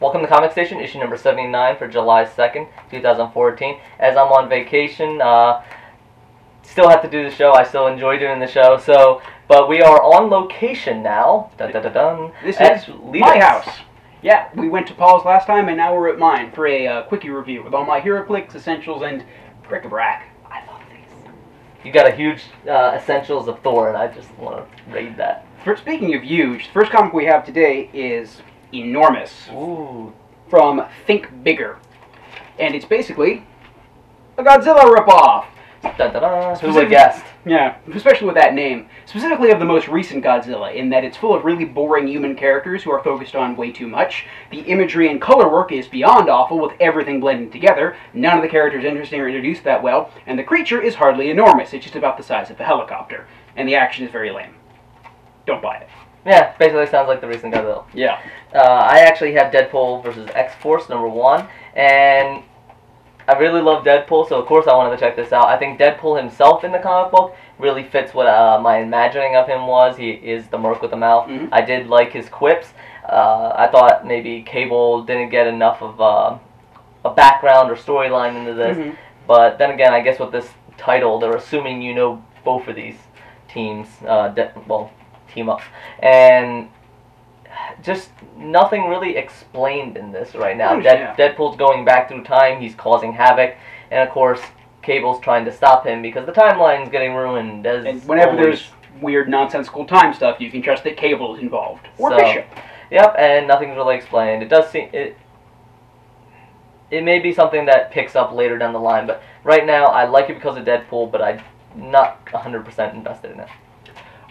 Welcome to Comic Station, issue number 79 for July 2nd, 2014. As I'm on vacation, uh, still have to do the show. I still enjoy doing the show. So, but we are on location now. Dun, dun, dun, dun, This is Lido's. my house. Yeah, we went to Paul's last time, and now we're at mine for a uh, quickie review with all my HeroClix, Essentials, and bric-a-brac. I love these. You got a huge uh, Essentials of Thor, and I just want to raid that. For, speaking of huge, the first comic we have today is enormous Ooh. from Think Bigger, and it's basically a Godzilla ripoff. Dun. Who would guessed? Yeah, especially with that name. Specifically of the most recent Godzilla, in that it's full of really boring human characters who are focused on way too much. The imagery and color work is beyond awful, with everything blending together. None of the characters interesting or introduced that well, and the creature is hardly enormous. It's just about the size of a helicopter, and the action is very lame. Don't buy it. Yeah, basically sounds like the recent Godzilla. Yeah. Uh, I actually have Deadpool versus X Force number one, and I really love Deadpool, so of course I wanted to check this out. I think Deadpool himself in the comic book really fits what uh, my imagining of him was. He is the merc with the mouth. Mhm. I did like his quips. Uh, I thought maybe Cable didn't get enough of uh, a background or storyline into this, Mhm. but then again, I guess with this title, they're assuming you know both of these teams. Uh, de- well, team up and just nothing really explained in this right now. Dead. Deadpool's going back through time. He's causing havoc, and of course, Cable's trying to stop him because the timeline's getting ruined. As And whenever always. there's weird, nonsensical time stuff, you can trust that Cable is involved. Or So- Bishop. Yep, and nothing's really explained. It does seem it. It may be something that picks up later down the line, but right now I like it because of Deadpool, but I'm not 100% invested in it.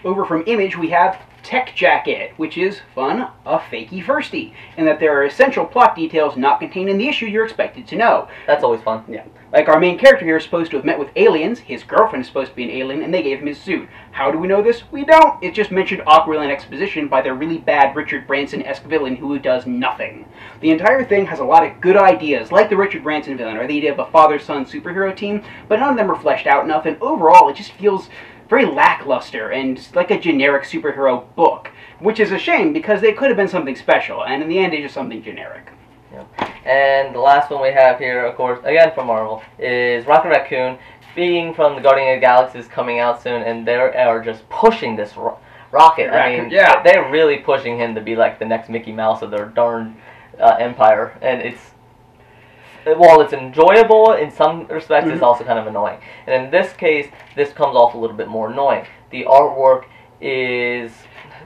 Over from Image, we have Tech Jacket, which is fun, a fakey firsty, and that there are essential plot details not contained in the issue you're expected to know. That's always fun. Yeah. Like our main character here is supposed to have met with aliens, his girlfriend is supposed to be an alien, and they gave him his suit. How do we know this? We don't. It's just mentioned awkwardly in exposition by their really bad Richard Branson-esque villain who does nothing. The entire thing has a lot of good ideas, like the Richard Branson villain, or the idea of a father-son superhero team, but none of them are fleshed out enough, and overall it just feels very lackluster and like a generic superhero book, which is a shame because they could have been something special, and in the end it's just something generic. And the last one we have here, of course, again from Marvel, is Rocket Raccoon. Being from the Guardian of the Galaxy is coming out soon, and they are just pushing this ro- rocket. I mean, yeah. they're really pushing him to be like the next Mickey Mouse of their darn uh, empire, and it's while it's enjoyable in some respects, it's Mhm. also kind of annoying. And in this case, this comes off a little bit more annoying. The artwork is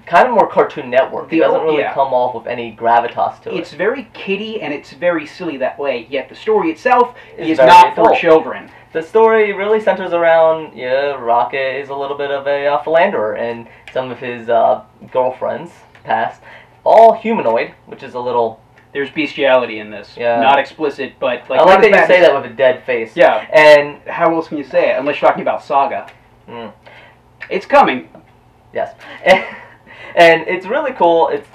kind of more Cartoon Network. The it doesn't really yeah. come off with any gravitas to it. It's very kiddie and it's very silly that way, yet the story itself It's is not for children. The story really centers around yeah, Rocket is a little bit of a uh, philanderer, and some of his uh, girlfriends past, all humanoid, which is a little. There's bestiality in this. Yeah. Not explicit, but like I like that you say that with a dead face. Yeah. And How else can you say it unless you're talking about Saga? mm, It's coming. yes, and it's really cool. It's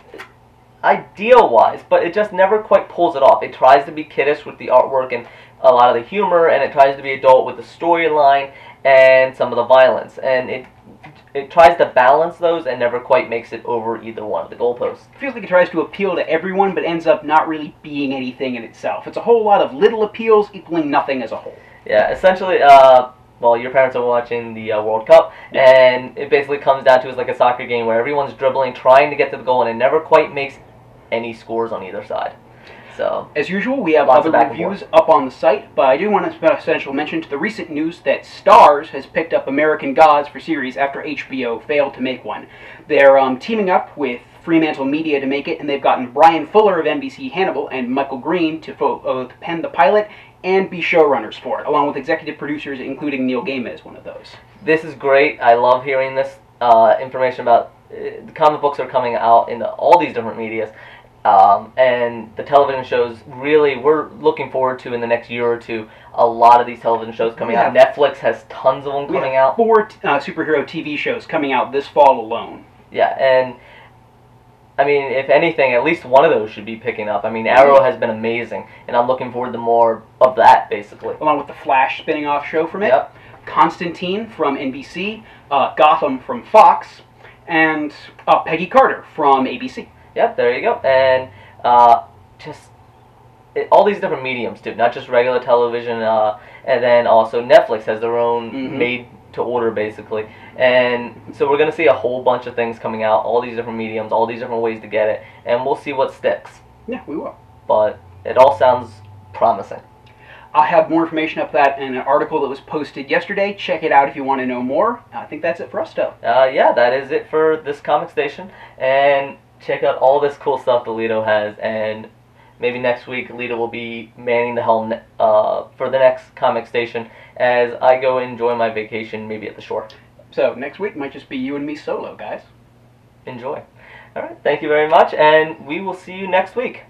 ideal wise, but it just never quite pulls it off. It tries to be kiddish with the artwork and a lot of the humor, and it tries to be adult with the storyline and some of the violence, and it. It tries to balance those and never quite makes it over either one of the goalposts. It feels like it tries to appeal to everyone, but ends up not really being anything in itself. It's a whole lot of little appeals equaling nothing as a whole. Yeah, essentially, uh, well, your parents are watching the uh, World Cup, and it basically comes down to it's like a soccer game where everyone's dribbling, trying to get to the goal, and it never quite makes any scores on either side. So, As usual, we have other reviews up on the site, but I do want to special mention to the recent news that Starz has picked up American Gods for series after HBO failed to make one. They're um, teaming up with Fremantle Media to make it, and they've gotten Bryan Fuller of NBC Hannibal and Michael Green to, fo- uh, pen the pilot and be showrunners for it, along with executive producers, including Neil Gaiman as one of those. this is great. I love hearing this uh, information about uh, the comic books are coming out in all these different medias. Um, and the television shows really we're looking forward to in the next year or two a lot of these television shows coming out netflix has tons of them coming out four uh, superhero TV shows coming out this fall alone. Yeah, and I mean, if anything, at least one of those should be picking up. I mean, Arrow has been amazing, and I'm looking forward to more of that, basically. along with the Flash spinning off show from it, Yep. Constantine from NBC, uh, Gotham from Fox, and uh, Peggy Carter from ABC. Yep, there you go. And uh, just it, all these different mediums too, not just regular television. Uh, and then also Netflix has their own Mhm. made to order basically, and so we're gonna see a whole bunch of things coming out, all these different mediums, all these different ways to get it, and we'll see what sticks. Yeah, we will. But it all sounds promising. I'll have more information up that in an article that was posted yesterday. Check it out if you want to know more. I think that's it for us, though. Uh, yeah, that is it for this comic station, and check out all this cool stuff that Lido has, and maybe next week Lido will be manning the helm uh, for the next comic station as I go enjoy my vacation, maybe at the shore. So next week might just be you and me solo, guys. Enjoy. All right, thank you very much, and we will see you next week.